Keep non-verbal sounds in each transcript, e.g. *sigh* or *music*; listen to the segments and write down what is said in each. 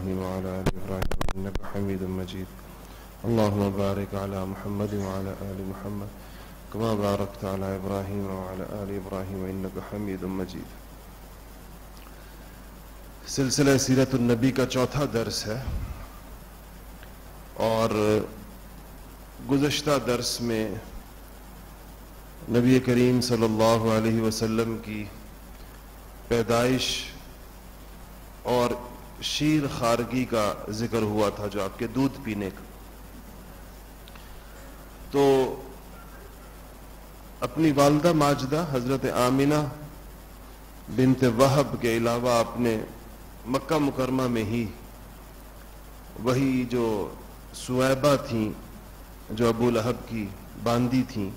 إبراهيم وعلى آل إبراهيم إنك حميد مجيد. اللهم بارك على محمد وعلى آل محمد كما باركت على إبراهيم وعلى آل إبراهيم إنك حميد مجيد. سلسلہ سیرت النبی کا چوتھا درس ہے اور گزشتہ درس میں نبی کریم صلی اللہ علیہ وسلم کی پیدائش اور شیر خارگی کا ذکر ہوا تھا جو آپ کے دودھ پینے کا۔ تو اپنی والدہ ماجدہ حضرت آمینہ بنت وہب کے علاوہ آپ نے مکہ مکرمہ میں ہی وہی جو سویبہ تھیں، جو ابو لہب کی باندی تھیں،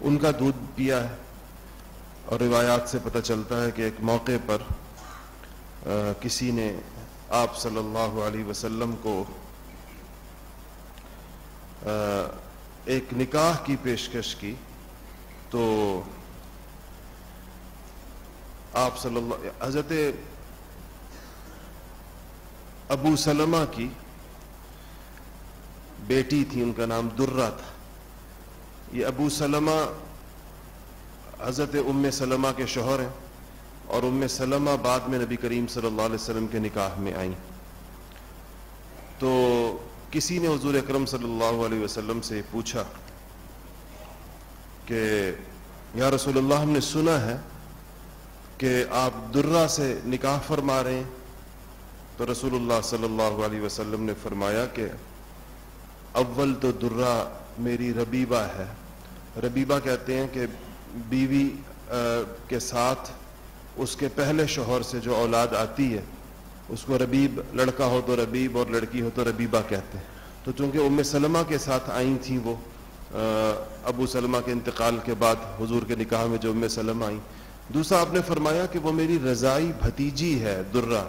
ان کا دودھ پیا ہے۔ اور روایات سے پتہ چلتا ہے کہ ایک موقع پر کسی نے آپ صلی اللہ علیہ وسلم کو ایک نکاح کی پیشکش کی، تو آپ صلی اللہ حضرت ابو سلمہ کی بیٹی تھی، ان کا نام درہ تھا۔ یہ ابو سلمہ، حضرت ام سلمہ کے شوہر ہیں۔ اور ام سلمہ بعد میں نبی کریم صلی اللہ علیہ وسلم کے نکاح میں آئیں۔ تو کسی نے حضور اکرم صلی اللہ علیہ وسلم سے پوچھا کہ یا رسول اللہ، ہم نے سنا ہے کہ آپ درہ سے نکاح فرما رہے ہیں۔ تو رسول اللہ صلی اللہ علیہ وسلم نے فرمایا کہ اول تو درہ میری ربیبہ ہے۔ ربیبہ کہتے ہیں کہ بیوی کے ساتھ اس کے پہلے شوہر سے جو اولاد آتی ہے، اس کو ربیب، لڑکا ہو تو ربیب اور لڑکی ہو تو ربیبہ کہتے ہیں۔ تو چونکہ ام سلمہ کے ساتھ آئی تھیں وہ ابو سلمہ کے انتقال کے بعد، حضور کے نکاح میں جو ام سلمہ آئیں۔ دوسرا، آپ نے فرمایا کہ وہ میری رضائی بھتیجی ہے، درہ۔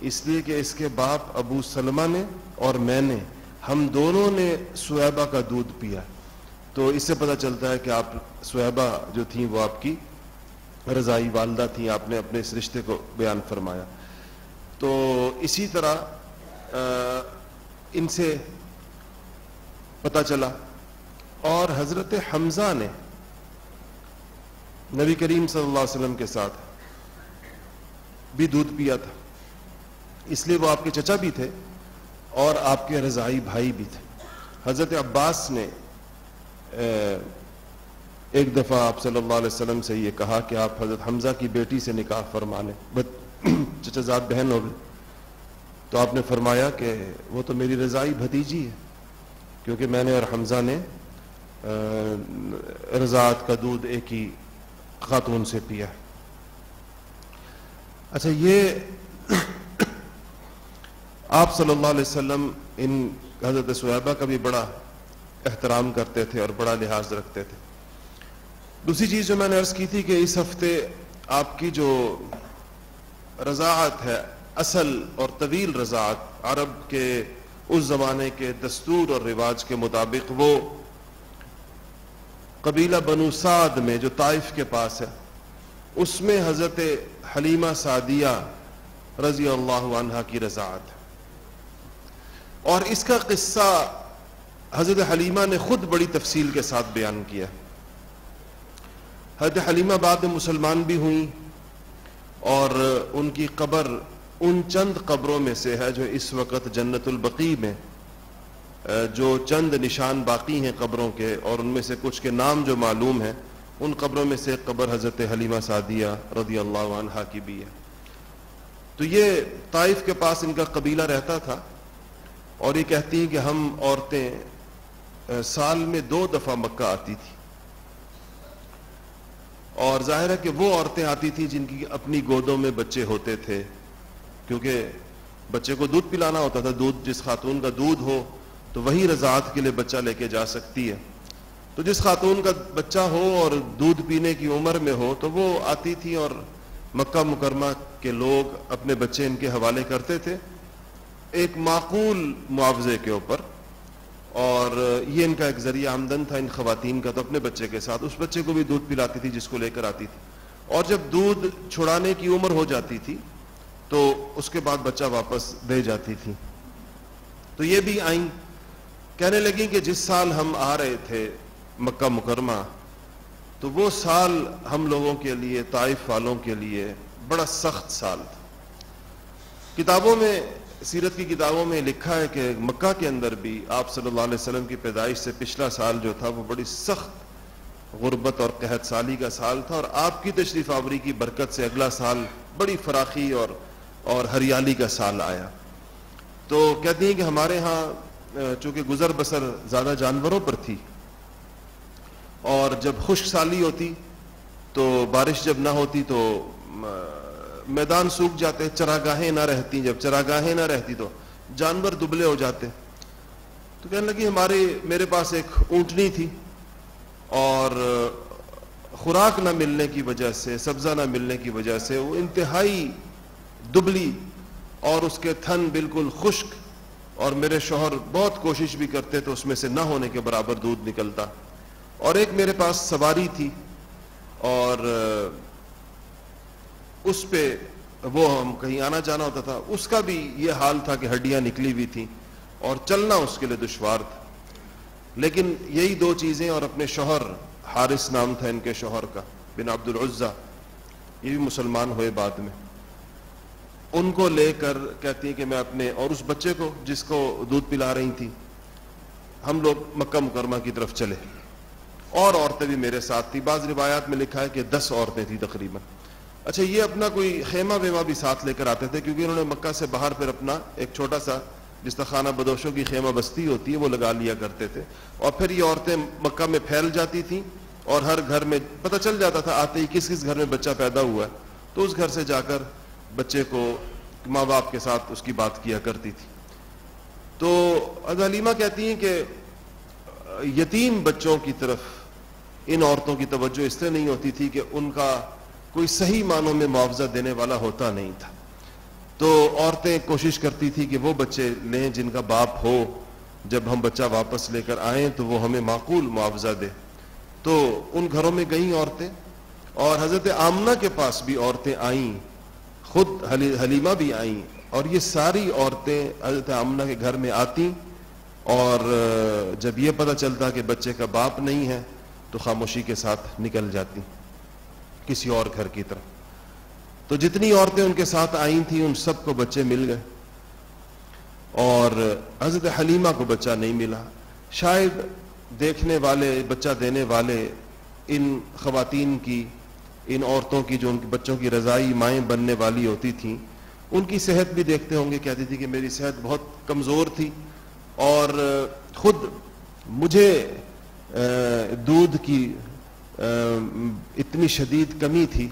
اس لیے کہ اس کے باپ ابو سلمہ نے اور میں نے، ہم دونوں نے سویبہ کا دودھ پیا۔ تو اس سے پتہ چلتا ہے کہ آپ سویبہ جو تھیں وہ آپ کی رضائی والدہ تھیں، آپ نے اپنے اس رشتے کو بیان فرمایا۔ تو اسی طرح ان سے پتہ چلا اور حضرت حمزہ نے نبی کریم صلی اللہ علیہ وسلم کے ساتھ بھی دودھ پیا تھا۔ اس لیے وہ آپ کے چچا بھی تھے اور آپ کے رضائی بھائی بھی تھے۔ حضرت عباس نے ایک دفعہ آپ صلی اللہ علیہ وسلم سے یہ کہا کہ آپ حضرت حمزہ کی بیٹی سے نکاح فرما لیں *clears throat* چچا زاد بہن ہو گئے۔ تو آپ نے فرمایا کہ وہ تو میری رضائی بھتیجی ہے، کیونکہ میں نے اور حمزہ نے رضاعت کا دودھ ایک ہی خاتون سے پیا۔ اچھا یہ *clears throat* آپ صلی اللہ علیہ وسلم ان حضرت صحیبہ کا بھی بڑا احترام کرتے تھے اور بڑا لحاظ رکھتے تھے۔ دوسری چیز جو میں نے عرض کی تھی کہ اس ہفتے آپ کی جو رضاعت ہے، اصل اور طویل رضاعت عرب کے اس زمانے کے دستور اور رواج کے مطابق وہ قبیلہ بنو سعد میں جو طائف کے پاس ہے، اس میں حضرت حلیمہ سعدیہ رضی اللہ عنہ کی رضاعت ہے۔ اور اس کا قصہ حضرت حلیمہ نے خود بڑی تفصیل کے ساتھ بیان کیا ہے۔ حضرت حلیمہ بعد میں مسلمان بھی ہوئیں اور ان کی قبر ان چند قبروں میں سے ہے جو اس وقت جنت البقی میں، جو چند نشان باقی ہیں قبروں کے اور ان میں سے کچھ کے نام جو معلوم ہیں، ان قبروں میں سے قبر حضرت حلیمہ سعدیہ رضی اللہ عنہ کی بھی ہے۔ تو یہ طائف کے پاس ان کا قبیلہ رہتا تھا اور یہ کہتی ہیں کہ ہم عورتیں سال میں دو دفعہ مکہ آتی تھی۔ اور ظاہر ہے کہ وہ عورتیں آتی تھیں جن کی اپنی گودوں میں بچے ہوتے تھے۔ کیونکہ بچے کو دودھ پلانا ہوتا تھا، دودھ جس خاتون کا دودھ ہو تو وہی رضاعت کے لیے بچہ لے کے جا سکتی ہے۔ تو جس خاتون کا بچہ ہو اور دودھ پینے کی عمر میں ہو تو وہ آتی تھی اور مکہ مکرمہ کے لوگ اپنے بچے ان کے حوالے کرتے تھے۔ ایک معقول معاوضے کے اوپر اور یہ ان کا ایک ذریعہ آمدن تھا ان خواتین کا تو اپنے بچے کے ساتھ، اس بچے کو بھی دودھ پلاتی تھی جس کو لے کر آتی تھی۔ اور جب دودھ چھڑانے کی عمر ہو جاتی تھی تو اس کے بعد بچہ واپس دے جاتی تھی۔ تو یہ بھی آئیں۔ کہنے لگی کہ جس سال ہم آ رہے تھے مکہ مکرمہ، تو وہ سال ہم لوگوں کے لیے، طائف والوں کے لیے بڑا سخت سال تھا۔ کتابوں میں سیرت کی کتابوں میں لکھا ہے کہ مکہ کے اندر بھی آپ صلی اللہ علیہ وسلم کی پیدائش سے پچھلا سال جو تھا وہ بڑی سخت غربت اور قحط سالی کا سال تھا اور آپ کی تشریف آوری کی برکت سے اگلا سال بڑی فراخی اور اور ہریالی کا سال آیا۔ تو کہتی ہیں کہ ہمارے ہاں چونکہ گزر بسر زیادہ جانوروں پر تھی اور جب خشک سالی ہوتی تو بارش جب نہ ہوتی تو میدان سوکھ جاتے، چراگاہیں نہ رہتی۔ جب چراگاہیں نہ رہتی تو جانور دبلے ہو جاتے۔ تو کہنے لگی، ہمارے، میرے پاس ایک اونٹنی تھی اور خوراک نہ ملنے کی وجہ سے، سبزہ نہ ملنے کی وجہ سے وہ انتہائی دبلی اور اس کے تھن بالکل خشک اور میرے شوہر بہت کوشش بھی کرتے تو اس میں سے نہ ہونے کے برابر دودھ نکلتا۔ اور ایک میرے پاس سواری تھی اور اس پہ وہ ہم کہیں آنا جانا ہوتا تھا، اس کا بھی یہ حال تھا کہ ہڈیاں نکلی ہوئی تھیں اور چلنا اس کے لیے دشوار تھا۔ لیکن یہی دو چیزیں اور اپنے شوہر حارث نام تھا ان کے شوہر کا، بن عبد العزا یہ بھی مسلمان ہوئے بعد میں۔ ان کو لے کر کہتی ہیں کہ میں اپنے اور اس بچے کو جس کو دودھ پلا رہی تھی، ہم لوگ مکہ مکرمہ کی طرف چلے۔ اور عورتیں بھی میرے ساتھ تھی بعض روایات میں لکھا ہے کہ دس عورتیں تھیں تقریباً۔ اچھا یہ اپنا کوئی خیمہ ویمہ بھی ساتھ لے کر آتے تھے؟ کیونکہ انہوں نے مکہ سے باہر پھر اپنا ایک چھوٹا سا جس طرح خانہ بدوشوں کی خیمہ بستی ہوتی ہے، وہ لگا لیا کرتے تھے۔ اور پھر یہ عورتیں مکہ میں پھیل جاتی تھیں اور ہر گھر میں پتہ چل جاتا تھا، آتے ہی کس کس گھر میں بچہ پیدا ہوا ہے۔ تو اس گھر سے جا کر بچے کو ماں باپ کے ساتھ اس کی بات کیا کرتی تھی۔ تو حلیمہ کہتی ہیں کہ یتیم بچوں کی طرف، ان عورتوں کی توجہ اس سے نہیں ہوتی تھی کہ ان کا کوئی صحیح معنوں میں معاوضہ دینے والا ہوتا نہیں تھا۔ تو عورتیں کوشش کرتی تھی کہ وہ بچے لیں جن کا باپ ہو۔ جب ہم بچہ واپس لے کر آئیں تو وہ ہمیں معقول معاوضہ دے۔ تو ان گھروں میں گئیں عورتیں اور حضرت آمنہ کے پاس بھی عورتیں آئیں۔ خود حلیمہ بھی آئیں۔ اور یہ ساری عورتیں حضرت آمنہ کے گھر میں آتی اور جب یہ پتہ چلتا کہ بچے کا باپ نہیں ہے تو خاموشی کے ساتھ نکل جاتی۔ کسی اور گھر کی طرف۔ تو جتنی عورتیں ان کے ساتھ آئی تھیں، ان سب کو بچے مل گئے۔ اور حضرت حلیمہ کو بچہ نہیں ملا۔ شاید دیکھنے والے، بچہ دینے والے ان خواتین کی، ان عورتوں کی جو ان کے بچوں کی رضائی مائیں بننے والی ہوتی تھیں، ان کی صحت بھی دیکھتے ہوں گے۔ کہتی تھی کہ میری صحت بہت کمزور تھی۔ اور خود مجھے دودھ کی اتنی شدید کمی تھی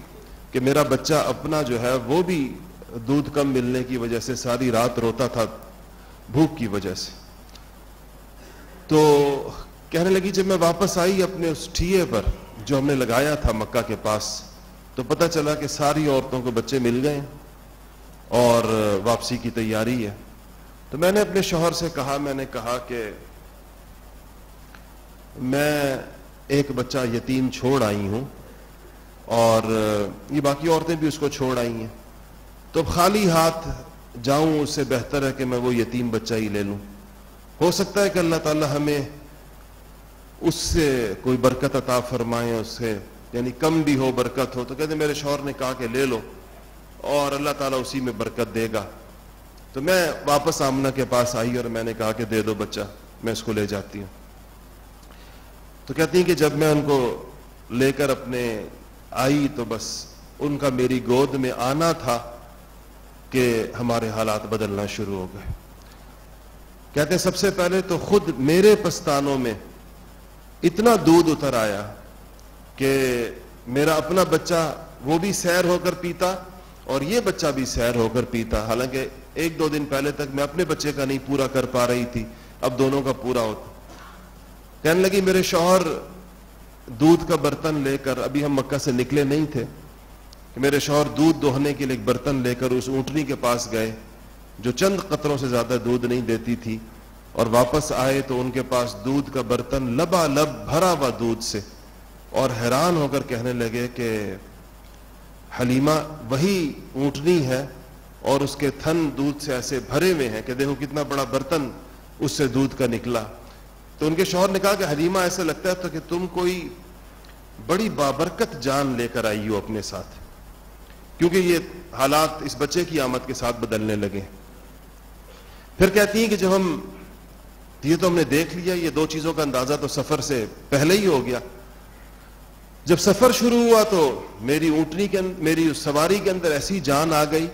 کہ میرا بچہ اپنا جو ہے وہ بھی دودھ کم ملنے کی وجہ سے ساری رات روتا تھا، بھوک کی وجہ سے۔ تو کہنے لگی، جب میں واپس آئی اپنے اس ٹھیے پر جو ہم نے لگایا تھا مکہ کے پاس، تو پتہ چلا کہ ساری عورتوں کو بچے مل گئے اور واپسی کی تیاری ہے۔ تو میں نے اپنے شوہر سے کہا، میں نے کہا کہ میں ایک بچہ یتیم چھوڑ آئی ہوں اور یہ باقی عورتیں بھی اس کو چھوڑ آئی ہیں۔ تو خالی ہاتھ جاؤں اس سے بہتر ہے کہ میں وہ یتیم بچہ ہی لے لوں۔ ہو سکتا ہے کہ اللہ تعالی ہمیں اس سے کوئی برکت عطا فرمائے، اس سے یعنی کم بھی ہو، برکت ہو۔ تو کہتے میرے شوہر نے کہا کہ لے لو اور اللہ تعالیٰ اسی میں برکت دے گا۔ تو میں واپس آمنہ کے پاس آئی اور میں نے کہا کہ دے دو بچہ، میں اس کو لے جاتی ہوں۔ تو کہتی ہیں کہ جب میں ان کو لے کر اپنے آئی تو بس ان کا میری گود میں آنا تھا کہ ہمارے حالات بدلنا شروع ہو گئے۔ کہتے ہیں سب سے پہلے تو خود میرے پستانوں میں اتنا دودھ اتر آیا کہ میرا اپنا بچہ وہ بھی سیر ہو کر پیتا اور یہ بچہ بھی سیر ہو کر پیتا۔ حالانکہ ایک دو دن پہلے تک میں اپنے بچے کا نہیں پورا کر پا رہی تھی، اب دونوں کا پورا ہوتا۔ کہنے لگی میرے شوہر دودھ کا برتن لے کر ابھی ہم مکہ سے نکلے نہیں تھے کہ میرے شوہر دودھ دوہنے کے لیے ایک برتن لے کر اس اونٹنی کے پاس گئے جو چند قطروں سے زیادہ دودھ نہیں دیتی تھی اور واپس آئے تو ان کے پاس دودھ کا برتن لبا لب بھرا ہوا دودھ سے اور حیران ہو کر کہنے لگے کہ حلیمہ وہی اونٹنی ہے اور اس کے تھن دودھ سے ایسے بھرے ہوئے ہیں کہ دیکھو کتنا بڑا برتن اس سے دودھ کا نکلا۔ تو ان کے شوہر نے کہا کہ حلیمہ، ایسا لگتا ہے تو کہ تم کوئی بڑی بابرکت جان لے کر آئی ہو اپنے ساتھ۔ کیونکہ یہ حالات اس بچے کی آمد کے ساتھ بدلنے لگے۔ پھر کہتی ہیں کہ جب ہم، یہ تو ہم نے دیکھ لیا، یہ دو چیزوں کا اندازہ تو سفر سے پہلے ہی ہو گیا۔ جب سفر شروع ہوا تو میری اونٹنی کے میری سواری کے اندر ایسی جان آ گئی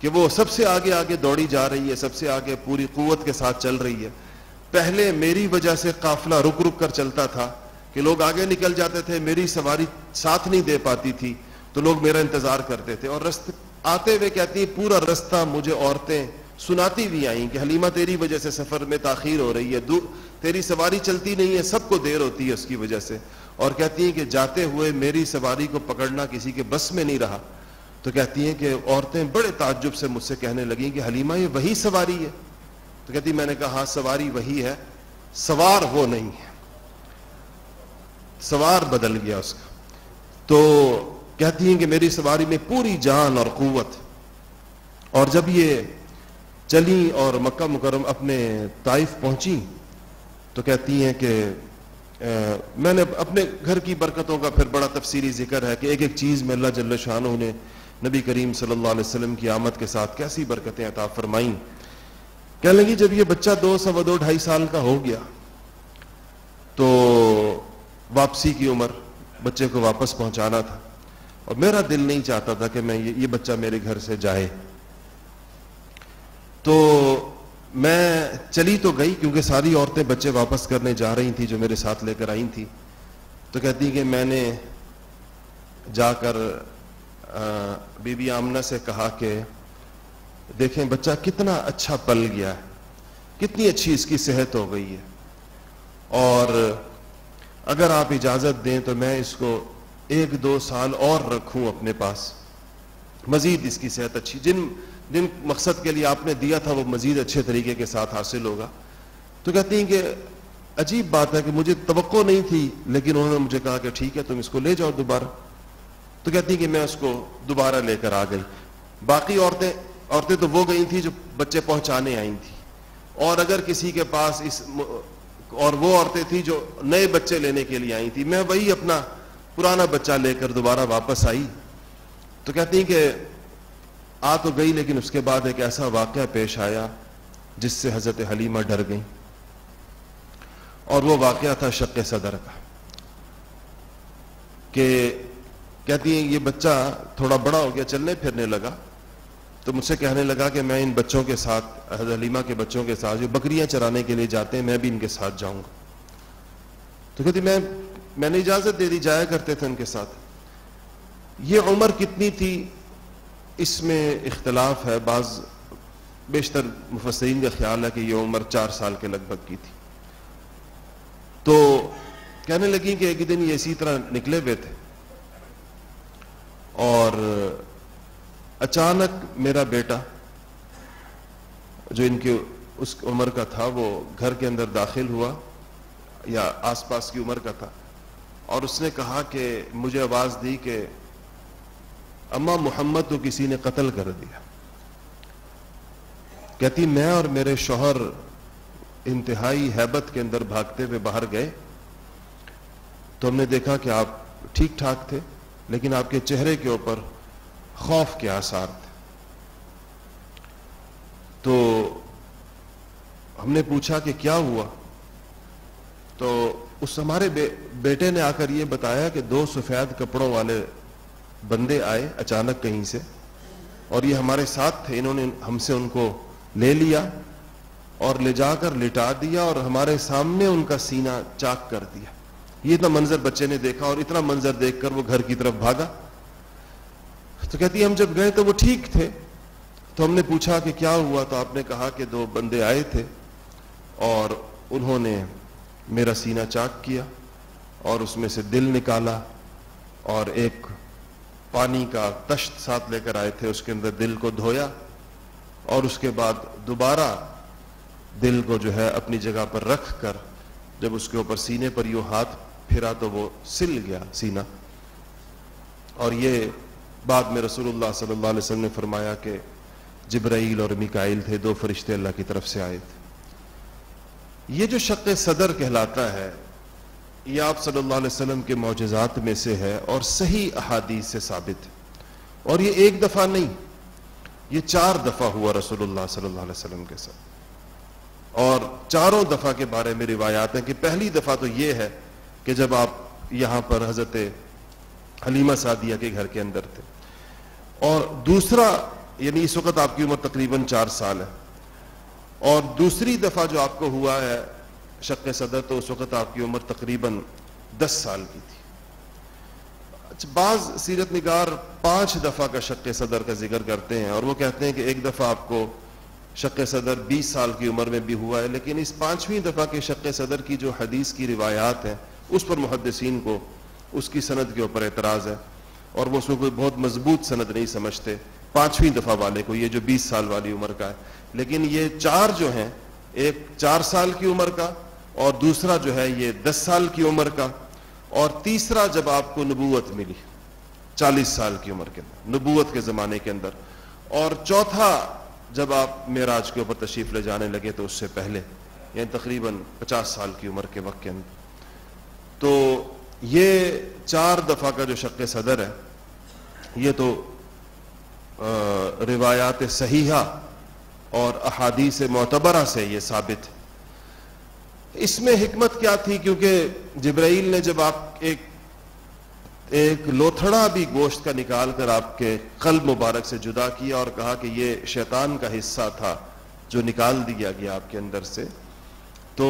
کہ وہ سب سے آگے آگے دوڑی جا رہی ہے، سب سے آگے پوری قوت کے ساتھ چل رہی ہے۔ پہلے میری وجہ سے قافلہ رک رک کر چلتا تھا کہ لوگ آگے نکل جاتے تھے، میری سواری ساتھ نہیں دے پاتی تھی، تو لوگ میرا انتظار کرتے تھے اور رست آتے ہوئے کہتی، پورا رستہ مجھے عورتیں سناتی بھی آئیں کہ حلیمہ تیری وجہ سے سفر میں تاخیر ہو رہی ہے دور تیری سواری چلتی نہیں ہے، سب کو دیر ہوتی ہے اس کی وجہ سے۔ اور کہتی ہیں کہ جاتے ہوئے میری سواری کو پکڑنا کسی کے بس میں نہیں رہا۔ تو کہتی ہیں کہ عورتیں بڑے تعجب سے مجھ سے کہنے لگیں کہ حلیمہ، یہ وہی سواری ہے۔ تو کہتی میں نے کہا ہاں سواری وہی ہے، سوار وہ نہیں ہے۔ سوار بدل گیا اس کا۔ تو کہتی ہیں کہ میری سواری میں پوری جان اور قوت۔ اور جب یہ چلی اور مکہ مکرم اپنے طائف پہنچی، تو کہتی ہیں کہ میں نے اپنے گھر کی برکتوں کا پھر بڑا تفصیلی ذکر ہے کہ ایک ایک چیز میں اللہ جل شاہ نے نبی کریم صلی اللہ علیہ وسلم کی آمد کے ساتھ کیسی برکتیں عطا فرمائیں۔ کہنے لگی جب یہ بچہ دو سوا دو ڈھائی سال کا ہو گیا تو واپسی کی عمر بچے کو واپس پہنچانا تھا اور میرا دل نہیں چاہتا تھا کہ میں یہ بچہ میرے گھر سے جائے تو میں چلی تو گئی کیونکہ ساری عورتیں بچے واپس کرنے جا رہی تھیں جو میرے ساتھ لے کر آئی تھی تو کہتی کہ میں نے جا کر بی بی آمنہ سے کہا کہ دیکھیں بچہ کتنا اچھا پل گیا ہے، کتنی اچھی اس کی صحت ہو گئی ہے۔ اور اگر آپ اجازت دیں تو میں اس کو ایک دو سال اور رکھوں اپنے پاس۔ مزید اس کی صحت اچھی، جن جن مقصد کے لیے آپ نے دیا تھا وہ مزید اچھے طریقے کے ساتھ حاصل ہوگا۔ تو کہتی ہیں کہ عجیب بات ہے کہ مجھے توقع نہیں تھی، لیکن انہوں نے مجھے کہا کہ ٹھیک ہے، تم اس کو لے جاؤ دوبارہ۔ تو کہتی ہیں کہ میں اس کو دوبارہ لے کر آ گئی۔ باقی عورتیں عورتیں تو وہ گئی تھیں جو بچے پہنچانے آئی تھیں۔ اور اگر کسی کے پاس اس اور وہ عورتیں تھیں جو نئے بچے لینے کے لیے آئی تھیں، میں وہی اپنا پرانا بچہ لے کر دوبارہ واپس آئی۔ تو کہتی ہیں کہ آ تو گئی لیکن اس کے بعد ایک ایسا واقعہ پیش آیا جس سے حضرت حلیمہ ڈر گئی اور وہ واقعہ تھا شق صدر کا۔ کہ کہتی ہیں یہ بچہ تھوڑا بڑا ہو گیا، چلنے پھرنے لگا۔ تو مجھ سے کہنے لگا کہ میں ان بچوں کے ساتھ، حضرت حلیمہ کے بچوں کے ساتھ جو بکریاں چرانے کے لیے جاتے ہیں، میں بھی ان کے ساتھ جاؤں گا۔ تو کہتی، میں میں نے اجازت دے دی، جایا کرتے تھے ان کے ساتھ۔ یہ عمر کتنی تھی؟ اس میں اختلاف ہے۔ بعض بیشتر مفسرین کا خیال ہے کہ یہ عمر چار سال کے لگ بھگ کی تھی۔ تو کہنے لگی کہ ایک دن یہ اسی طرح نکلے ہوئے تھے۔ اور اچانک میرا بیٹا، جو ان کے اس عمر کا تھا، وہ گھر کے اندر داخل ہوا یا آس پاس کی عمر کا تھا۔ اور اس نے کہا کہ مجھے آواز دی کہ اما محمد تو کسی نے قتل کر دیا۔ کہتی، میں اور میرے شوہر انتہائی حیبت کے اندر بھاگتے ہوئے باہر گئے۔ تو ہم نے دیکھا کہ آپ ٹھیک ٹھاک تھے، لیکن آپ کے چہرے کے اوپر خوف کے آثار تھے۔ تو ہم نے پوچھا کہ کیا ہوا؟ تو اس ہمارے بیٹے نے آ کر یہ بتایا کہ دو سفید کپڑوں والے بندے آئے اچانک کہیں سے اور یہ ہمارے ساتھ تھے، انہوں نے ہم سے ان کو لے لیا اور لے جا کر لٹا دیا اور ہمارے سامنے ان کا سینہ چاک کر دیا۔ یہ اتنا منظر بچے نے دیکھا اور اتنا منظر دیکھ کر وہ گھر کی طرف بھاگا۔ تو کہتی ہم جب گئے تو وہ ٹھیک تھے۔ تو ہم نے پوچھا کہ کیا ہوا؟ تو آپ نے کہا کہ دو بندے آئے تھے اور انہوں نے میرا سینہ چاک کیا اور اس میں سے دل نکالا اور ایک پانی کا تشت ساتھ لے کر آئے تھے، اس کے اندر دل کو دھویا اور اس کے بعد دوبارہ دل کو جو ہے اپنی جگہ پر رکھ کر جب اس کے اوپر سینے پر یوں ہاتھ پھرا تو وہ سل گیا سینہ۔ اور یہ بعد میں رسول اللہ صلی اللہ علیہ وسلم نے فرمایا کہ جبرائیل اور میکائل تھے، دو فرشتے اللہ کی طرف سے آئے تھے۔ یہ جو شق صدر کہلاتا ہے، یہ آپ صلی اللہ علیہ وسلم کے معجزات میں سے ہے اور صحیح احادیث سے ثابت ہے۔ اور یہ ایک دفعہ نہیں، یہ چار دفعہ ہوا رسول اللہ صلی اللہ علیہ وسلم کے ساتھ۔ اور چاروں دفعہ کے بارے میں روایات ہیں کہ پہلی دفعہ تو یہ ہے کہ جب آپ یہاں پر حضرت حلیمہ سعدیہ کے گھر کے اندر تھے۔ اور دوسرا یعنی اس وقت آپ کی عمر تقریباً چار سال ہے۔ اور دوسری دفعہ جو آپ کو ہوا ہے شق صدر تو اس وقت آپ کی عمر تقریباً دس سال کی تھی۔ اچھا، بعض سیرت نگار پانچ دفعہ کا شق صدر کا ذکر کرتے ہیں اور وہ کہتے ہیں کہ ایک دفعہ آپ کو شق صدر بیس سال کی عمر میں بھی ہوا ہے لیکن اس پانچویں دفعہ کے شق صدر کی جو حدیث کی روایات ہیں اس پر محدثین کو اس کی سند کے اوپر اعتراض ہے اور وہ اس میں کوئی بہت مضبوط سند نہیں سمجھتے۔ پانچویں دفعہ والے کو، یہ جو بیس سال والی عمر کا ہے۔ لیکن یہ چار جو ہیں، ایک چار سال کی عمر کا اور دوسرا جو ہے، یہ دس سال کی عمر کا۔ اور تیسرا جب آپ کو نبوت ملی، چالیس سال کی عمر کے اندر، نبوت کے زمانے کے اندر۔ اور چوتھا جب آپ معراج کے اوپر تشریف لے جانے لگے تو اس سے پہلے یعنی تقریباً پچاس سال کی عمر کے وقت کے اندر۔ تو یہ چار دفعہ کا جو شق صدر ہے، یہ تو روایات صحیحہ اور احادیث معتبرہ سے یہ ثابت ہے۔ اس میں حکمت کیا تھی؟ کیونکہ جبرائیل نے جب آپ ایک ایک لوتھڑا بھی گوشت کا نکال کر آپ کے قلب مبارک سے جدا کیا اور کہا کہ یہ شیطان کا حصہ تھا جو نکال دیا گیا آپ کے اندر سے، تو،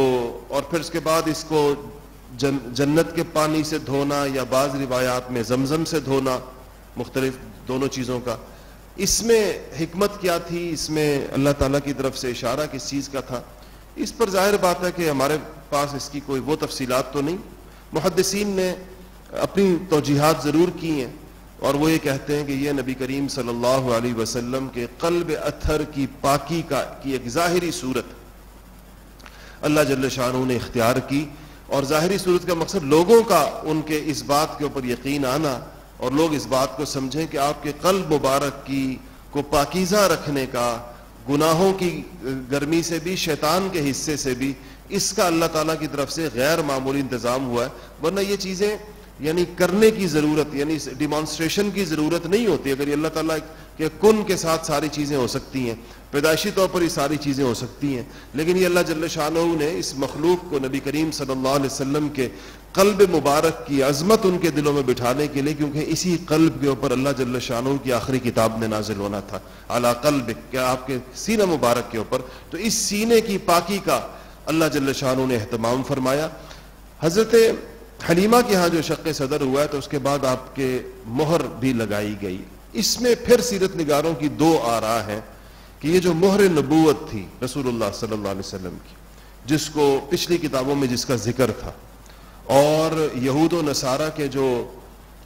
اور پھر اس کے بعد اس کو جن، جنت کے پانی سے دھونا یا بعض روایات میں زمزم سے دھونا، مختلف دونوں چیزوں کا۔ اس میں حکمت کیا تھی؟ اس میں اللہ تعالیٰ کی طرف سے اشارہ کس چیز کا تھا؟ اس پر ظاہر بات ہے کہ ہمارے پاس اس کی کوئی وہ تفصیلات تو نہیں۔ محدثین نے اپنی توجیحات ضرور کی ہیں اور وہ یہ کہتے ہیں کہ یہ نبی کریم صلی اللہ علیہ وسلم کے قلب اتھر کی پاکی کا، کی ایک ظاہری صورت اللہ جل شاہ نے اختیار کی۔ اور ظاہری صورت کا مقصد لوگوں کا ان کے اس بات کے اوپر یقین آنا اور لوگ اس بات کو سمجھیں کہ آپ کے قلب مبارک کی کو پاکیزہ رکھنے کا، گناہوں کی گرمی سے بھی، شیطان کے حصے سے بھی، اس کا اللہ تعالیٰ کی طرف سے غیر معمولی انتظام ہوا ہے۔ ورنہ یہ چیزیں یعنی کرنے کی ضرورت یعنی ڈیمانسٹریشن کی ضرورت نہیں ہوتی، اگر یہ اللہ تعالیٰ کے کن کے ساتھ ساری چیزیں ہو سکتی ہیں، پیدائشی طور پر یہ ساری چیزیں ہو سکتی ہیں، لیکن یہ اللہ جل شاہ نے اس مخلوق کو نبی کریم صلی اللہ علیہ وسلم کے قلب مبارک کی عظمت ان کے دلوں میں بٹھانے کے لیے، کیونکہ اسی قلب کے اوپر اللہ جل شاہ کی آخری کتاب میں نازل ہونا تھا اعلیٰ قلب کیا آپ کے سینہ مبارک کے اوپر۔ تو اس سینے کی پاکی کا اللہ جل شاہ نے اہتمام فرمایا۔ حضرت حلیمہ کے ہاں جو شق صدر ہوا ہے تو اس کے بعد آپ کے مہر بھی لگائی گئی۔ اس میں پھر سیرت نگاروں کی دو آرا ہیں کہ یہ جو مہر نبوت تھی رسول اللہ صلی اللہ علیہ وسلم کی، جس کو پچھلی کتابوں میں جس کا ذکر تھا۔ اور یہود و نصارہ کے جو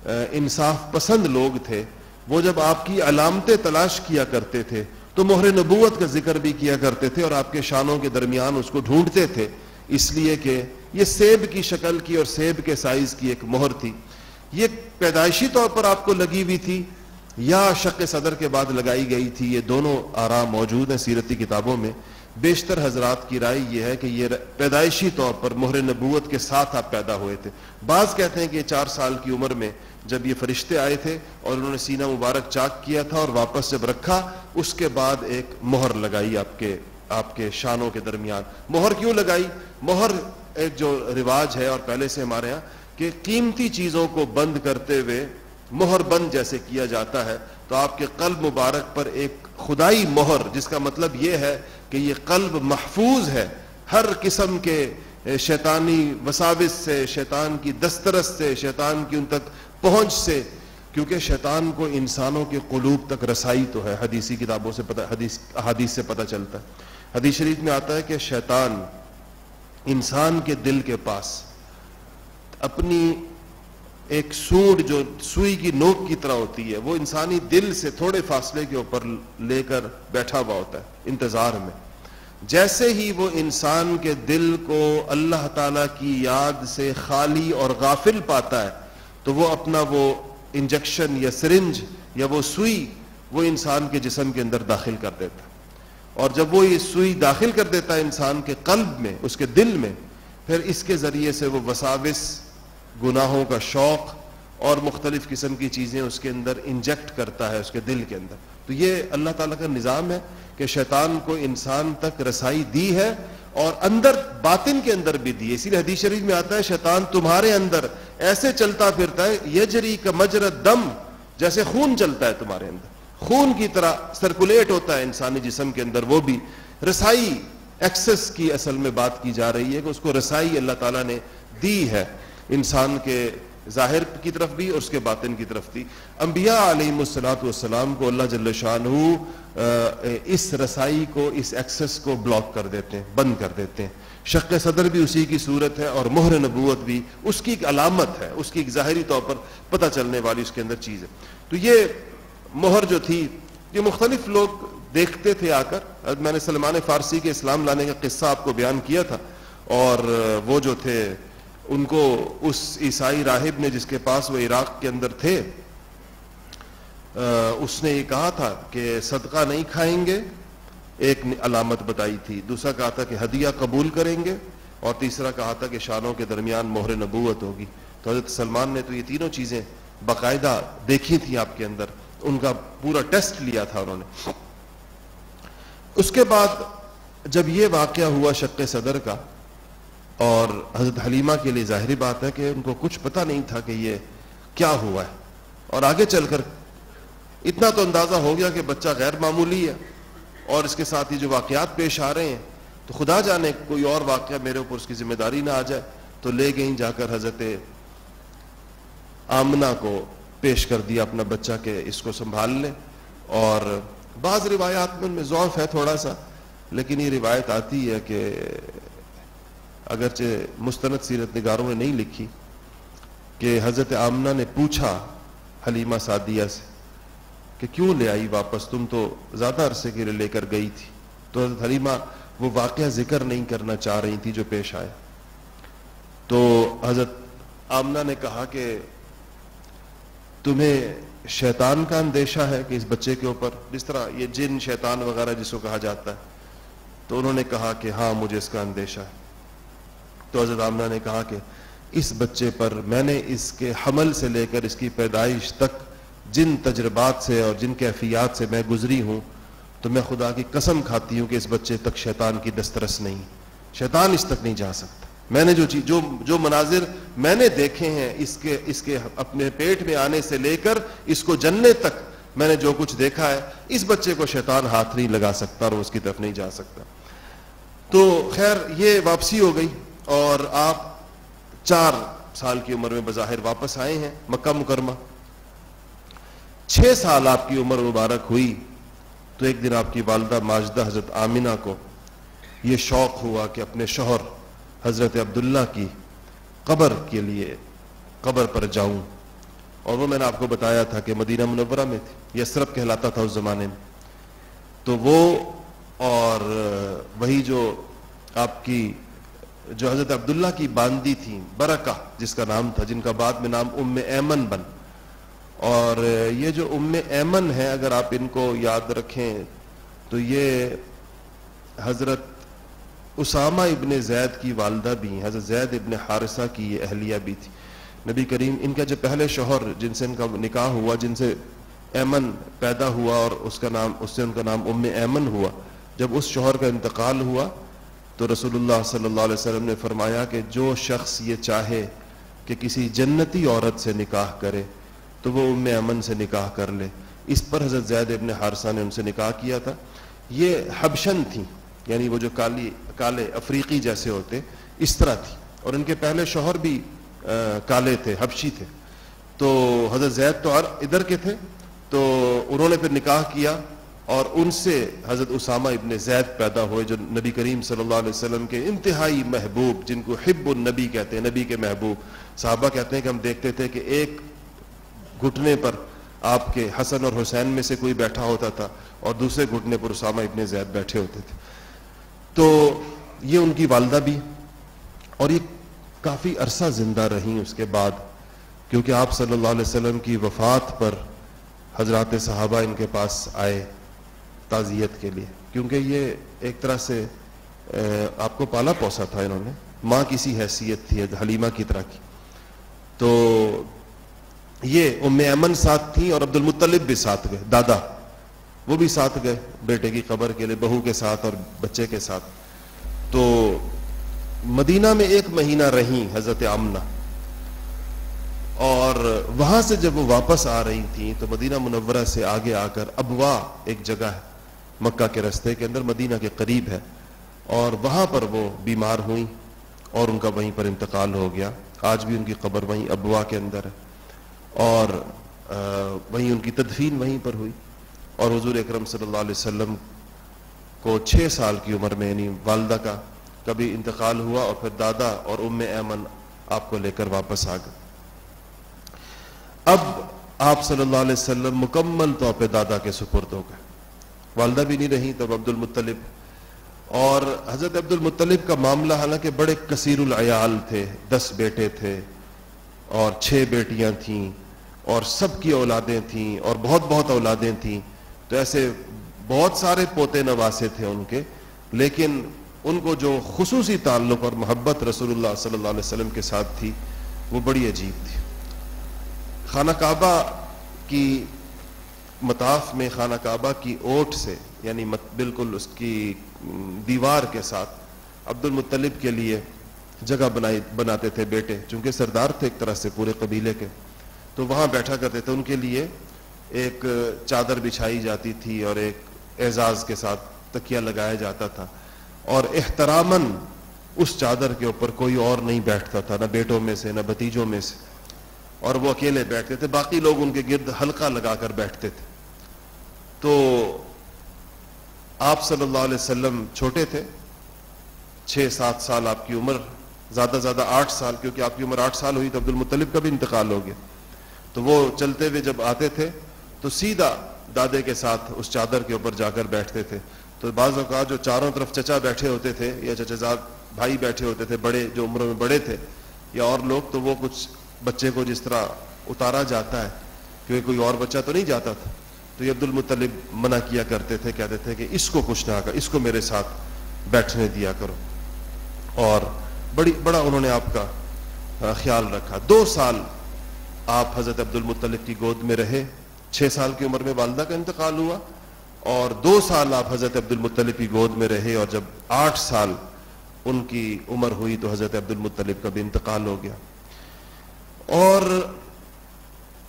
انصاف پسند لوگ تھے، وہ جب آپ کی علامتیں تلاش کیا کرتے تھے تو مہر نبوت کا ذکر بھی کیا کرتے تھے اور آپ کے شانوں کے درمیان اس کو ڈھونڈتے تھے۔ اس لیے کہ یہ سیب کی شکل کی اور سیب کے سائز کی ایک مہر تھی۔ یہ پیدائشی طور پر آپ کو لگی ہوئی تھی یا شق صدر کے بعد لگائی گئی تھی؟ یہ دونوں آرام موجود ہیں سیرتی کتابوں میں۔ بیشتر حضرات کی رائے یہ ہے کہ یہ پیدائشی طور پر مہر نبوت کے ساتھ آپ پیدا ہوئے تھے۔ بعض کہتے ہیں کہ یہ چار سال کی عمر میں جب یہ فرشتے آئے تھے اور انہوں نے سینہ مبارک چاک کیا تھا اور واپس جب رکھا، اس کے بعد ایک مہر لگائی آپ کے آپ کے شانوں کے درمیان۔ مہر کیوں لگائی؟ مہر ایک جو رواج ہے اور پہلے سے ہمارے یہاں کہ قیمتی چیزوں کو بند کرتے ہوئے مہر بند جیسے کیا جاتا ہے، تو آپ کے قلب مبارک پر ایک خدائی مہر، جس کا مطلب یہ ہے کہ یہ قلب محفوظ ہے۔ ہر قسم کے شیطانی وساوس سے، شیطان کی دسترس سے، شیطان کی ان تک پہنچ سے، کیونکہ شیطان کو انسانوں کے قلوب تک رسائی تو ہے۔ حدیثی کتابوں سے پتہ، حدیث حدیث سے پتہ چلتا ہے۔ حدیث شریف میں آتا ہے کہ شیطان انسان کے دل کے پاس اپنی ایک سوڈ جو سوئی کی نوک کی طرح ہوتی ہے، وہ انسانی دل سے تھوڑے فاصلے کے اوپر لے کر بیٹھا ہوا ہوتا ہے، انتظار میں۔ جیسے ہی وہ انسان کے دل کو اللہ تعالی کی یاد سے خالی اور غافل پاتا ہے، تو وہ اپنا وہ انجیکشن یا سرنج یا وہ سوئی وہ انسان کے جسم کے اندر داخل کر دیتا ہے۔ اور جب وہ یہ سوئی داخل کر دیتا ہے انسان کے قلب میں، اس کے دل میں، پھر اس کے ذریعے سے وہ وساوس، گناہوں کا شوق اور مختلف قسم کی چیزیں اس کے اندر انجیکٹ کرتا ہے، اس کے دل کے اندر۔ تو یہ اللہ تعالیٰ کا نظام ہے کہ شیطان کو انسان تک رسائی دی ہے اور اندر باطن کے اندر بھی دی اسی لیے حدیث شریف میں آتا ہے، شیطان تمہارے اندر ایسے چلتا پھرتا ہے، یجری کا مجرد دم، جیسے خون چلتا ہے تمہارے اندر۔ خون کی طرح سرکولیٹ ہوتا ہے انسانی جسم کے اندر، وہ بھی رسائی ایکسس کی اصل میں بات کی جا رہی ہے کہ اس کو رسائی اللہ تعالیٰ نے دی ہے، انسان کے ظاہر کی طرف بھی اور اس کے باطن کی طرف تھی انبیاء علیہ السلاۃ والسلام کو اللہ جل شاہ اس رسائی کو، اس ایکسس کو بلاک کر دیتے ہیں، بند کر دیتے ہیں۔ شق صدر بھی اسی کی صورت ہے اور مہر نبوت بھی اس کی ایک علامت ہے، اس کی ایک ظاہری طور پر پتہ چلنے والی اس کے اندر چیز ہے۔ تو یہ مہر جو تھی، یہ مختلف لوگ دیکھتے تھے آ کر۔ میں نے سلمان فارسی کے اسلام لانے کا قصہ آپ کو بیان کیا تھا۔ اور وہ جو تھے، ان کو اس عیسائی راہب نے جس کے پاس وہ عراق کے اندر تھے اس نے یہ کہا تھا کہ صدقہ نہیں کھائیں گے۔ ایک علامت بتائی تھی۔ دوسرا کہا تھا کہ ہدیہ قبول کریں گے۔ اور تیسرا کہا تھا کہ شانوں کے درمیان مہر نبوت ہوگی۔ تو حضرت سلمان نے تو یہ تینوں چیزیں باقاعدہ دیکھی تھیں آپ کے اندر۔ ان کا پورا ٹیسٹ لیا تھا انہوں نے۔ اس کے بعد جب یہ واقعہ ہوا شق صدر کا، اور حضرت حلیمہ کے لیے ظاہری بات ہے کہ ان کو کچھ پتہ نہیں تھا کہ یہ کیا ہوا ہے۔ اور آگے چل کر اتنا تو اندازہ ہو گیا کہ بچہ غیر معمولی ہے۔ اور اس کے ساتھ ہی جو واقعات پیش آ رہے ہیں، تو خدا جانے کوئی اور واقعہ میرے اوپر اس کی ذمہ داری نہ آ جائے، تو لے گئیں جا کر حضرت آمنہ کو پیش کر دیا اپنا بچہ کہ اس کو سنبھال لے۔ اور بعض روایات میں ان میں ضعف ہے تھوڑا سا، لیکن یہ روایت آتی ہے کہ اگرچہ مستند سیرت نگاروں نے نہیں لکھی کہ حضرت آمنہ نے پوچھا حلیمہ سعدیہ سے کہ کیوں لے آئی واپس؟ تم تو زیادہ عرصے کے لیے لے کر گئی تھی۔ تو حضرت حلیمہ وہ واقعہ ذکر نہیں کرنا چاہ رہی تھی جو پیش آیا تو حضرت آمنہ نے کہا کہ تمہیں شیطان کا اندیشہ ہے کہ اس بچے کے اوپر، جس طرح یہ جن، شیطان وغیرہ جس کو کہا جاتا ہے، تو انہوں نے کہا کہ ہاں مجھے اس کا اندیشہ ہے۔ تو حضرت آمنہ نے کہا کہ اس بچے پر میں نے اس کے حمل سے لے کر اس کی پیدائش تک جن تجربات سے اور جن کیفیات سے میں گزری ہوں، تو میں خدا کی قسم کھاتی ہوں کہ اس بچے تک شیطان کی دسترس نہیں، شیطان اس تک نہیں جا سکتا۔ میں نے جو چیز جو جو مناظر میں نے دیکھے ہیں اس کے اس کے اپنے پیٹ میں آنے سے لے کر اس کو جننے تک میں نے جو کچھ دیکھا ہے، اس بچے کو شیطان ہاتھ نہیں لگا سکتا اور اس کی طرف نہیں جا سکتا۔ تو خیر، یہ واپسی ہو گئی اور آپ چار سال کی عمر میں بظاہر واپس آئے ہیں مکہ مکرمہ۔ چھ سال آپ کی عمر مبارک ہوئی تو ایک دن آپ کی والدہ ماجدہ حضرت آمینہ کو یہ شوق ہوا کہ اپنے شوہر حضرت عبداللہ کی قبر کے لیے قبر پر جاؤں۔ اور وہ میں نے آپ کو بتایا تھا کہ مدینہ منورہ میں تھی۔ یہ سرب کہلاتا تھا اس زمانے میں۔ تو وہ اور وہی جو آپ کی جو حضرت عبداللہ کی باندی تھی برکہ جس کا نام تھا، جن کا بعد میں نام ام ایمن بن۔ اور یہ جو ام ایمن ہے اگر آپ ان کو یاد رکھیں، تو یہ حضرت اسامہ ابن زید کی والدہ بھی حضرت زید ابن حارثہ کی یہ اہلیہ بھی تھی۔ نبی کریم ان کا جو پہلے شوہر جن سے ان کا نکاح ہوا، جن سے ایمن پیدا ہوا اور اس کا نام، اس سے ان کا نام ام ایمن ہوا، جب اس شوہر کا انتقال ہوا تو رسول اللہ صلی اللہ علیہ وسلم نے فرمایا کہ جو شخص یہ چاہے کہ کسی جنتی عورت سے نکاح کرے تو وہ ام امن سے نکاح کر لے۔ اس پر حضرت زید ابن حارثہ نے ان سے نکاح کیا تھا۔ یہ حبشن تھیں۔ یعنی وہ جو کالی کالے افریقی جیسے ہوتے، اس طرح تھی۔ اور ان کے پہلے شوہر بھی کالے تھے، حبشی تھے۔ تو حضرت زید تو ادھر کے تھے۔ تو انہوں نے پھر نکاح کیا اور ان سے حضرت اسامہ ابن زید پیدا ہوئے، جو نبی کریم صلی اللہ علیہ وسلم کے انتہائی محبوب، جن کو حب النبی کہتے ہیں، نبی کے محبوب۔ صحابہ کہتے ہیں کہ ہم دیکھتے تھے کہ ایک گھٹنے پر آپ کے حسن اور حسین میں سے کوئی بیٹھا ہوتا تھا اور دوسرے گھٹنے پر اسامہ ابن زید بیٹھے ہوتے تھے۔ تو یہ ان کی والدہ بھی اور یہ کافی عرصہ زندہ رہیں اس کے بعد، کیونکہ آپ صلی اللہ علیہ وسلم کی وفات پر حضرات صحابہ ان کے پاس آئے تعزیت کے لیے، کیونکہ یہ ایک طرح سے آپ کو پالا پوسا تھا انہوں نے، ماں کسی حیثیت تھی حلیمہ کی طرح کی۔ تو یہ ام امن ساتھ تھی اور عبد المطلب بھی ساتھ گئے، دادا۔ وہ بھی ساتھ گئے بیٹے کی قبر کے لیے، بہو کے ساتھ اور بچے کے ساتھ۔ تو مدینہ میں ایک مہینہ رہی حضرت آمنہ۔ اور وہاں سے جب وہ واپس آ رہی تھیں، تو مدینہ منورہ سے آگے آ کر ابوا ایک جگہ ہے، مکہ کے رستے کے اندر، مدینہ کے قریب ہے۔ اور وہاں پر وہ بیمار ہوئیں اور ان کا وہیں پر انتقال ہو گیا۔ آج بھی ان کی قبر وہیں ابوا کے اندر ہے۔ اور وہیں ان کی تدفین وہیں پر ہوئی۔ اور حضور اکرم صلی اللہ علیہ وسلم کو چھ سال کی عمر میں یعنی والدہ کا کبھی انتقال ہوا اور پھر دادا اور ام ایمن آپ کو لے کر واپس آ گئے۔ اب آپ صلی اللہ علیہ وسلم مکمل طور پہ دادا کے سپرد ہو گئے۔ والدہ بھی نہیں رہی تب عبد المطلب۔ اور حضرت عبد المطلب کا معاملہ حالانکہ بڑے کثیر العیال تھے، دس بیٹے تھے اور چھ بیٹیاں تھیں اور سب کی اولادیں تھیں اور بہت بہت اولادیں تھیں۔ تو ایسے بہت سارے پوتے نواسے تھے ان کے، لیکن ان کو جو خصوصی تعلق اور محبت رسول اللہ صلی اللہ علیہ وسلم کے ساتھ تھی، وہ بڑی عجیب تھی۔ خانہ کعبہ کی مطاف میں، خانہ کعبہ کی اوٹ سے یعنی بالکل اس کی دیوار کے ساتھ عبد المطلب کے لیے جگہ بنائی، بناتے تھے بیٹے، چونکہ سردار تھے ایک طرح سے پورے قبیلے کے۔ تو وہاں بیٹھا کرتے تھے ان کے لیے ایک چادر بچھائی جاتی تھی اور ایک اعزاز کے ساتھ تکیہ لگایا جاتا تھا اور احترامن اس چادر کے اوپر کوئی اور نہیں بیٹھتا تھا، نہ بیٹوں میں سے، نہ بتیجوں میں سے۔ اور وہ اکیلے بیٹھتے تھے، باقی لوگ ان کے گرد ہلکا لگا کر بیٹھتے تھے۔ تو آپ صلی اللہ علیہ وسلم چھوٹے تھے، چھ سات سال آپ کی عمر، زیادہ زیادہ آٹھ سال، کیونکہ آپ کی عمر آٹھ سال ہوئی تو عبد المطلب کا بھی انتقال ہو گیا۔ تو وہ چلتے ہوئے جب آتے تھے تو سیدھا دادے کے ساتھ اس چادر کے اوپر جا کر بیٹھتے تھے۔ تو بعض اوقات جو چاروں طرف چچا بیٹھے ہوتے تھے یا چچا زاد بھائی بیٹھے ہوتے تھے، بڑے جو عمروں میں بڑے تھے یا اور لوگ، تو وہ کچھ بچے کو جس طرح اتارا جاتا ہے کیونکہ کوئی اور بچہ تو نہیں جاتا تھا۔ تو یہ عبد المطلب منع کیا کرتے تھے، کہتے تھے کہ اس کو کچھ نہ کر، اس کو میرے ساتھ بیٹھنے دیا کرو۔ اور بڑی، بڑا انہوں نے آپ کا خیال رکھا۔ دو سال آپ حضرت عبد المطلب کی گود میں رہے۔ چھ سال کی عمر میں والدہ کا انتقال ہوا اور دو سال آپ حضرت عبد المطلب کی گود میں رہے اور جب آٹھ سال ان کی عمر ہوئی تو حضرت عبد المطلب کا بھی انتقال ہو گیا۔ اور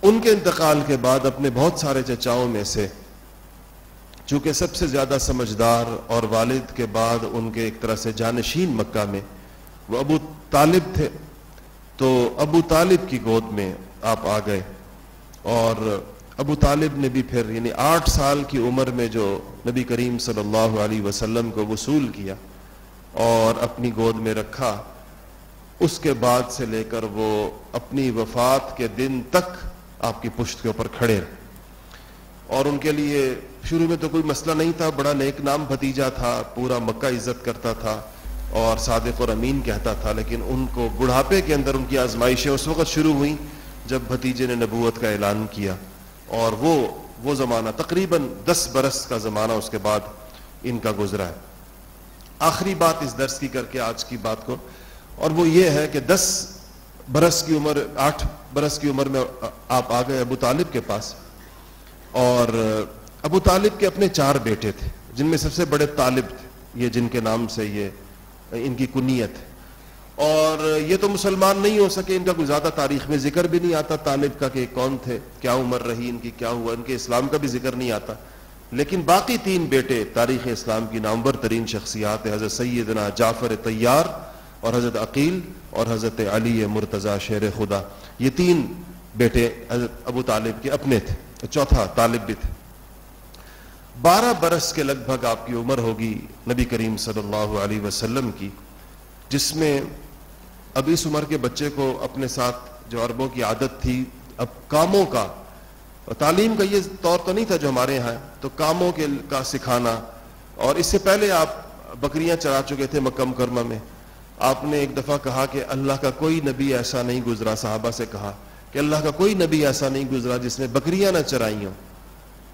ان کے انتقال کے بعد اپنے بہت سارے چچاؤں میں سے، چونکہ سب سے زیادہ سمجھدار اور والد کے بعد ان کے ایک طرح سے جانشین مکہ میں وہ ابو طالب تھے، تو ابو طالب کی گود میں آپ آ گئے اور ابو طالب نے بھی پھر یعنی آٹھ سال کی عمر میں جو نبی کریم صلی اللہ علیہ وسلم کو وصول کیا اور اپنی گود میں رکھا، اس کے بعد سے لے کر وہ اپنی وفات کے دن تک آپ کی پشت کے اوپر کھڑے رہے۔ اور ان کے لیے شروع میں تو کوئی مسئلہ نہیں تھا، بڑا نیک نام بھتیجا تھا، پورا مکہ عزت کرتا تھا اور صادق اور امین کہتا تھا، لیکن ان کو بڑھاپے کے اندر ان کی آزمائشیں اس وقت شروع ہوئیں جب بھتیجے نے نبوت کا اعلان کیا۔ اور وہ وہ زمانہ تقریباً دس برس کا زمانہ اس کے بعد ان کا گزرا ہے۔ آخری بات اس درس کی کر کے آج کی بات کو، اور وہ یہ ہے کہ دس برس کی عمر، آٹھ برس کی عمر میں آپ آ گئے ابو طالب کے پاس۔ اور ابو طالب کے اپنے چار بیٹے تھے، جن میں سب سے بڑے طالب تھے، یہ جن کے نام سے یہ، ان کی کنیت۔ ہے اور یہ تو مسلمان نہیں ہو سکے، ان کا کوئی زیادہ تاریخ میں ذکر بھی نہیں آتا، طالب کا کہ کون تھے، کیا عمر رہی، ان کی کیا ہوا، ان کے اسلام کا بھی ذکر نہیں آتا۔ لیکن باقی تین بیٹے تاریخ اسلام کی نامور ترین شخصیات حضرت سیدنا جعفر طیار اور حضرت عقیل اور حضرت علی مرتضی شیر خدا۔ یہ تین بیٹے حضرت ابو طالب کے اپنے تھے، چوتھا طالب بھی تھے۔ بارہ برس کے لگ بھگ آپ کی عمر ہوگی نبی کریم صلی اللہ علیہ وسلم کی، جس میں اب اس عمر کے بچے کو اپنے ساتھ جو عربوں کی عادت تھی، اب کاموں کا تعلیم کا یہ طور تو نہیں تھا جو ہمارے یہاں، تو کاموں کے کا سکھانا۔ اور اس سے پہلے آپ بکریاں چرا چکے تھے مکم کرما میں۔ آپ نے ایک دفعہ کہا کہ اللہ کا کوئی نبی ایسا نہیں گزرا، صحابہ سے کہا کہ اللہ کا کوئی نبی ایسا نہیں گزرا جس نے بکریاں نہ چرائی ہوں۔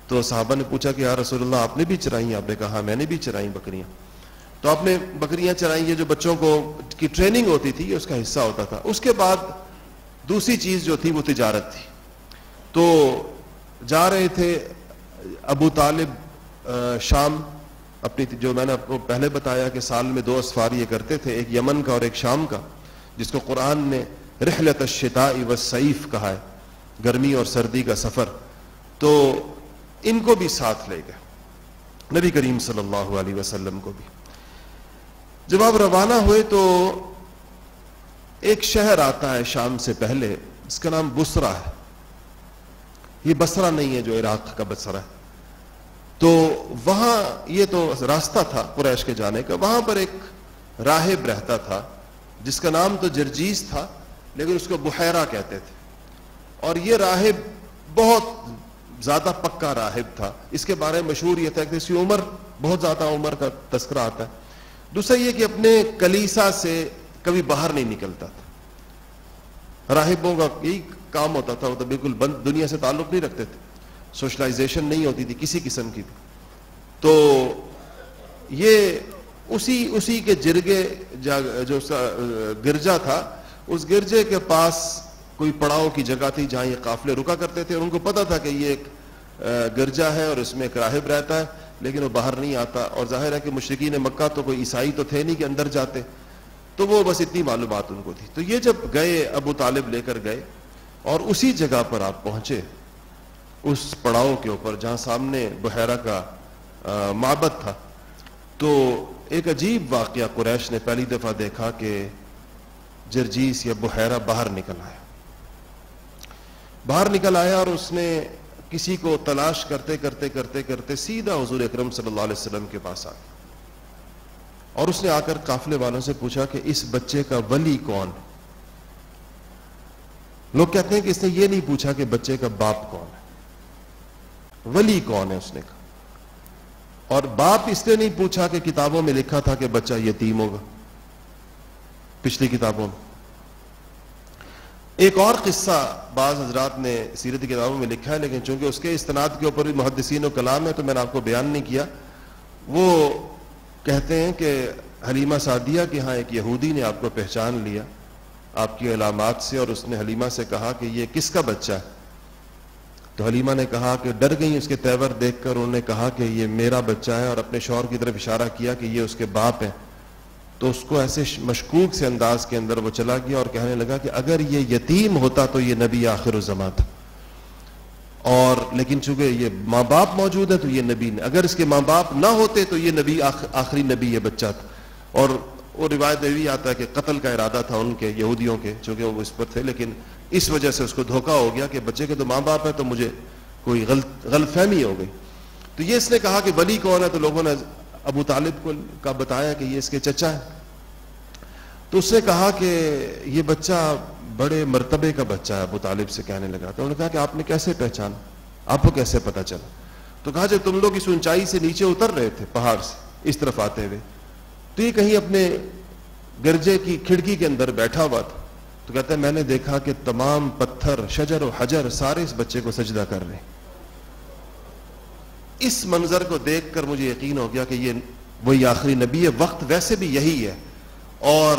تو صحابہ نے پوچھا کہ یا رسول اللہ، آپ نے بھی چرائی آپ نے کہا ہاں، میں نے بھی چرائی بکریاں۔ تو آپ نے بکریاں چرائیں یہ جو بچوں کو کی ٹریننگ ہوتی تھی، یہ اس کا حصہ ہوتا تھا۔ اس کے بعد دوسری چیز جو تھی، وہ تجارت تھی۔ تو جا رہے تھے ابو طالب شام، اپنی جو میں نے آپ کو پہلے بتایا کہ سال میں دو اسفار یہ کرتے تھے، ایک یمن کا اور ایک شام کا، جس کو قرآن نے رحلت الشتاء و سعیف کہا ہے، گرمی اور سردی کا سفر۔ تو ان کو بھی ساتھ لے گئے، نبی کریم صلی اللہ علیہ وسلم کو بھی۔ جب آپ روانہ ہوئے تو ایک شہر آتا ہے شام سے پہلے، اس کا نام بسرا ہے۔ یہ بسرا نہیں ہے جو عراق کا بسرا ہے۔ تو وہاں یہ تو راستہ تھا قریش کے جانے کا، وہاں پر ایک راہب رہتا تھا، جس کا نام تو جرجیز تھا، لیکن اس کو بحیرہ کہتے تھے۔ اور یہ راہب بہت زیادہ پکا راہب تھا۔ اس کے بارے میں مشہور یہ تھا کہ اس کی عمر بہت زیادہ، عمر کا تذکرہ آتا ہے۔ دوسرا یہ کہ اپنے کلیسا سے کبھی باہر نہیں نکلتا تھا۔ راہبوں کا یہی کام ہوتا تھا، وہ تو بالکل بند دنیا سے تعلق نہیں رکھتے تھے۔ سوشلائزیشن نہیں ہوتی تھی کسی قسم کی بھی۔ تو یہ اسی اسی کے جرگے جو گرجا تھا، اس گرجے کے پاس کوئی پڑاؤ کی جگہ تھی جہاں یہ قافلے رکا کرتے تھے۔ اور ان کو پتا تھا کہ یہ ایک گرجا ہے اور اس میں ایک راہب رہتا ہے۔ لیکن وہ باہر نہیں آتا اور ظاہر ہے کہ مشرقین مکہ تو کوئی عیسائی تو تھے نہیں کہ اندر جاتے، تو وہ بس اتنی معلومات ان کو تھی۔ تو یہ جب گئے، ابو طالب لے کر گئے اور اسی جگہ پر آپ پہنچے، اس پڑاؤ کے اوپر جہاں سامنے بحیرہ کا معبد تھا، تو ایک عجیب واقعہ قریش نے پہلی دفعہ دیکھا کہ جرجیس یا بحیرہ باہر نکل آیا۔ باہر نکل آیا اور اس نے کسی کو تلاش کرتے کرتے کرتے کرتے سیدھا حضور اکرم صلی اللہ علیہ وسلم کے پاس آ اور اس نے آ کر قافلے والوں سے پوچھا کہ اس بچے کا ولی کون؟ لوگ کہتے ہیں کہ اس نے یہ نہیں پوچھا کہ بچے کا باپ کون ہے۔ ولی کون ہے اس نے کہا۔ اور باپ اس نے نہیں پوچھا کہ کتابوں میں لکھا تھا کہ بچہ یتیم ہوگا۔ پچھلی کتابوں میں۔ ایک اور قصہ بعض حضرات نے سیرت کتابوں میں لکھا ہے، لیکن چونکہ اس کے استناد کے اوپر بھی محدثین و کلام ہے تو میں نے آپ کو بیان نہیں کیا۔ وہ کہتے ہیں کہ حلیمہ سعدیہ کے ہاں ایک یہودی نے آپ کو پہچان لیا، آپ کی علامات سے، اور اس نے حلیمہ سے کہا کہ یہ کس کا بچہ ہے؟ تو حلیمہ نے کہا کہ ڈر گئی اس کے تیور دیکھ کر، انہوں نے کہا کہ یہ میرا بچہ ہے، اور اپنے شوہر کی طرف اشارہ کیا کہ یہ اس کے باپ ہیں۔ تو اس کو ایسے مشکوک سے انداز کے اندر وہ چلا گیا اور کہنے لگا کہ اگر یہ یتیم ہوتا تو یہ نبی آخر الزما تھا۔ اور لیکن چونکہ یہ ماں باپ موجود ہے تو یہ نبی نے اگر اس کے ماں باپ نہ ہوتے تو یہ نبی آخری نبی یہ بچہ تھا۔ اور وہ روایت بھی آتا ہے کہ قتل کا ارادہ تھا ان کے یہودیوں کے، چونکہ وہ اس پر تھے، لیکن اس وجہ سے اس کو دھوکہ ہو گیا کہ بچے کے تو ماں باپ ہے تو مجھے کوئی غلط غلط فہمی ہو گئی۔ تو یہ اس نے کہا کہ ولی کون ہے؟ تو لوگوں نے ابو طالب کو کا بتایا کہ یہ اس کے چچا ہے تو اس نے کہا کہ یہ بچہ بڑے مرتبے کا بچہ ہے، ابو طالب سے کہنے لگا۔ تو انہوں نے کہا کہ آپ نے کیسے پہچان آپ کو کیسے پتا چلا؟ تو کہا جب تم لوگ اس اونچائی سے نیچے اتر رہے تھے پہاڑ سے، اس طرف آتے ہوئے، تو یہ کہیں اپنے گرجے کی کھڑکی کے اندر بیٹھا ہوا تھا۔ تو کہتا ہے، میں نے دیکھا کہ تمام پتھر، شجر و حجر سارے اس بچے کو سجدہ کر رہے اس منظر کو دیکھ کر مجھے یقین ہو گیا کہ یہ وہی آخری نبی ہے، وقت ویسے بھی یہی ہے۔ اور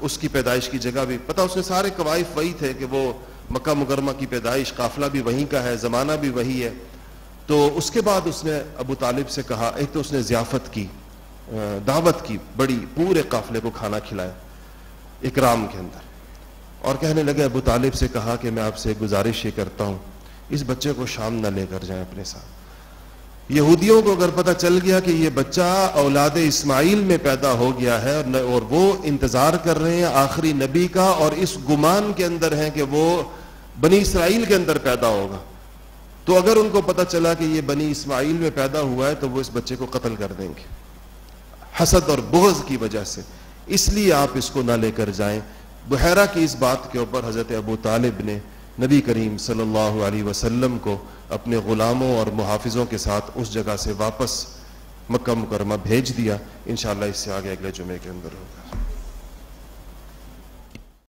اس کی پیدائش کی جگہ بھی۔ پتا اس نے سارے قوائف وہی تھے کہ وہ مکہ مکرمہ کی پیدائش، قافلہ بھی وہیں کا ہے، زمانہ بھی وہی ہے۔ تو اس کے بعد اس نے ابو طالب سے کہا، ایک تو اس نے ضیافت کی، دعوت کی، بڑی پورے قافلے کو کھانا کھلایا اکرام کے اندر۔ اور کہنے لگے، ابو طالب سے کہا کہ میں آپ سے گزارش یہ کرتا ہوں، اس بچے کو شام نہ لے کر جائیں اپنے ساتھ۔ یہودیوں کو اگر پتہ چل گیا کہ یہ بچہ اولاد اسماعیل میں پیدا ہو گیا ہے اور وہ انتظار کر رہے ہیں آخری نبی کا اور اس گمان کے اندر ہیں کہ وہ بنی اسرائیل کے اندر پیدا ہوگا، تو اگر ان کو پتہ چلا کہ یہ بنی اسماعیل میں پیدا ہوا ہے تو وہ اس بچے کو قتل کر دیں گے۔ حسد اور بغض کی وجہ سے۔ اس لیے آپ اس کو نہ لے کر جائیں۔ بحیرہ کی اس بات کے اوپر حضرت ابو طالب نے نبی کریم صلی اللہ علیہ وسلم کو اپنے غلاموں اور محافظوں کے ساتھ اس جگہ سے واپس مکہ مکرمہ بھیج دیا۔ انشاءاللہ اس سے آگے اگلے جمعے کے اندر ہوگا۔